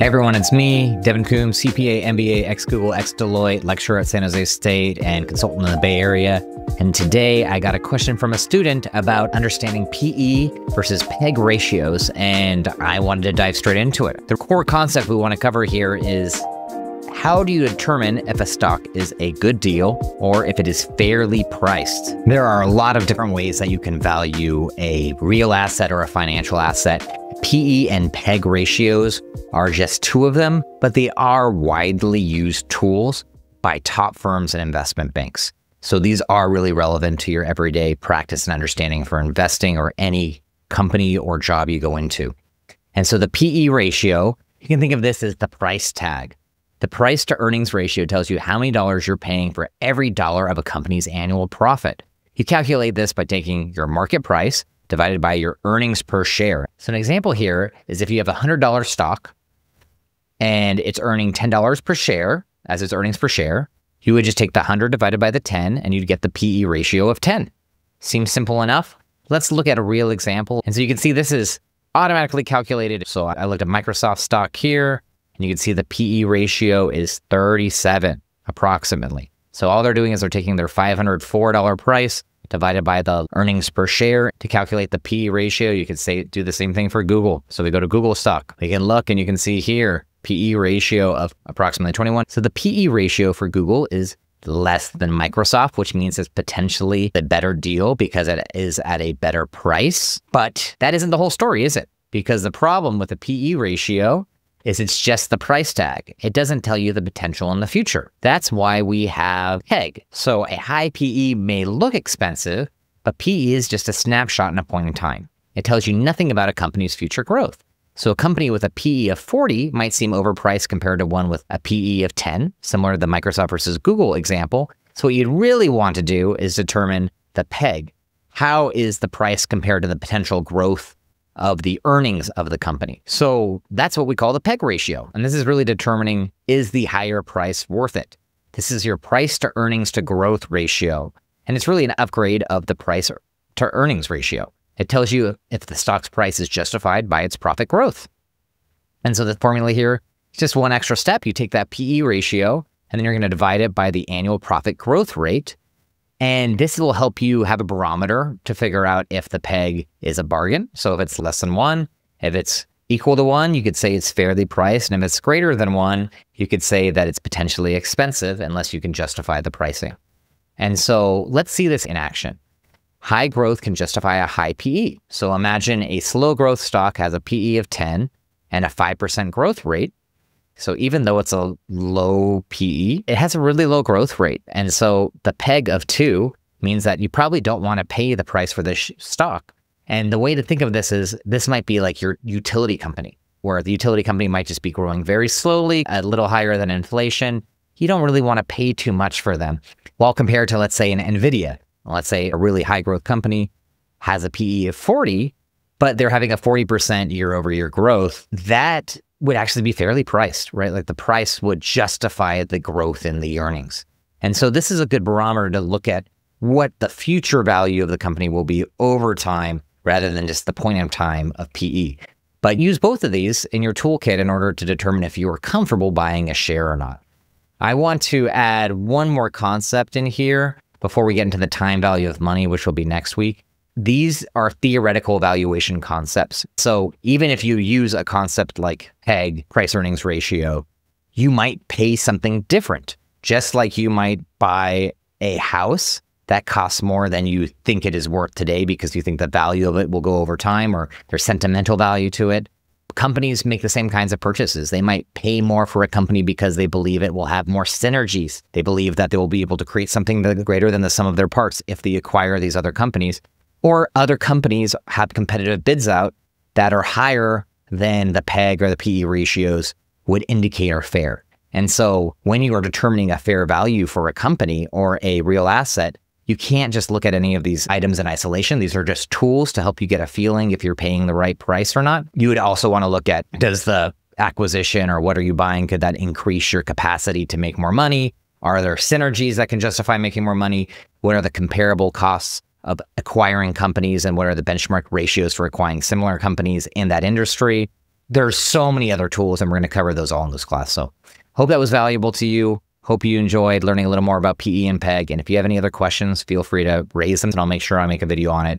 Hey everyone, it's me, Devon Coombs, CPA, MBA, ex Google, ex Deloitte, lecturer at San Jose State, and consultant in the Bay Area. And today I got a question from a student about understanding PE versus PEG ratios, and I wanted to dive straight into it. The core concept we want to cover here is how do you determine if a stock is a good deal or if it is fairly priced? There are a lot of different ways that you can value a real asset or a financial asset. PE and PEG ratios are just two of them, but they are widely used tools by top firms and investment banks. So these are really relevant to your everyday practice and understanding for investing or any company or job you go into. And so the PE ratio, you can think of this as the price tag. The price to earnings ratio tells you how many dollars you're paying for every dollar of a company's annual profit. You calculate this by taking your market price divided by your earnings per share. So an example here is if you have a $100 stock and it's earning $10 per share as its earnings per share, you would just take the 100 divided by the 10 and you'd get the PE ratio of 10. Seems simple enough? Let's look at a real example. And so you can see this is automatically calculated. So I looked at Microsoft stock here and you can see the PE ratio is 37 approximately. So all they're doing is they're taking their $504 price divided by the earnings per share to calculate the PE ratio. You could say do the same thing for Google. So we go to Google stock. We can look and you can see here PE ratio of approximately 21. So the PE ratio for Google is less than Microsoft, which means it's potentially the better deal because it is at a better price. But that isn't the whole story, is it? Because the problem with the PE ratio is it's just the price tag. It doesn't tell you the potential in the future. That's why we have PEG. So a high PE may look expensive, but PE is just a snapshot in a point in time. It tells you nothing about a company's future growth. So a company with a PE of 40 might seem overpriced compared to one with a PE of 10, similar to the Microsoft versus Google example. So what you'd really want to do is determine the PEG. How is the price compared to the potential growth of the earnings of the company. So that's what we call the PEG ratio. And this is really determining is the higher price worth it? This is your price to earnings to growth ratio. And it's really an upgrade of the price to earnings ratio. It tells you if the stock's price is justified by its profit growth. And so the formula here is just one extra step. You take that PE ratio and then you're going to divide it by the annual profit growth rate. And this will help you have a barometer to figure out if the peg is a bargain. So if it's less than one, if it's equal to one, you could say it's fairly priced. And if it's greater than one, you could say that it's potentially expensive unless you can justify the pricing. And so let's see this in action. High growth can justify a high PE. So imagine a slow growth stock has a PE of 10 and a 5% growth rate. So even though it's a low PE, it has a really low growth rate. And so the peg of two means that you probably don't want to pay the price for this stock. And the way to think of this is this might be like your utility company, where the utility company might just be growing very slowly, a little higher than inflation. You don't really want to pay too much for them. While compared to, let's say, an NVIDIA, let's say a really high growth company has a PE of 40, but they're having a 40% year over year growth. That would actually be fairly priced, right? Like the price would justify the growth in the earnings. And so this is a good barometer to look at what the future value of the company will be over time rather than just the point in time of PE. But use both of these in your toolkit in order to determine if you are comfortable buying a share or not. I want to add one more concept in here before we get into the time value of money, which will be next week. These are theoretical valuation concepts. So even if you use a concept like PEG, price earnings ratio, you might pay something different. Just like you might buy a house that costs more than you think it is worth today because you think the value of it will go over time or there's sentimental value to it. Companies make the same kinds of purchases. They might pay more for a company because they believe it will have more synergies. They believe that they will be able to create something greater than the sum of their parts if they acquire these other companies or other companies have competitive bids out that are higher than the PEG or the PE ratios would indicate are fair. And so when you are determining a fair value for a company or a real asset, you can't just look at any of these items in isolation. These are just tools to help you get a feeling if you're paying the right price or not. You would also want to look at does the acquisition or what are you buying, could that increase your capacity to make more money? Are there synergies that can justify making more money? What are the comparable costs of acquiring companies and what are the benchmark ratios for acquiring similar companies in that industry. there's so many other tools, and we're going to cover those all in this class. So, hope that was valuable to you. Hope you enjoyed learning a little more about PE and PEG. And if you have any other questions, feel free to raise them, and I'll make sure I make a video on it.